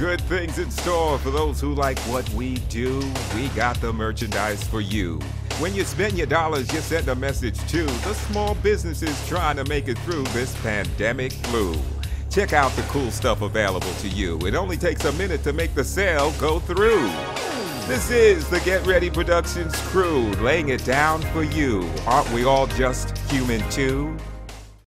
good things in store for those who like what we do. We got the merchandise for you. When you spend your dollars, you send a message to the small businesses trying to make it through this pandemic flu. Check out the cool stuff available to you. It only takes a minute to make the sale go through. This is the Get Ready Productions crew laying it down for you. Aren't we all just human too?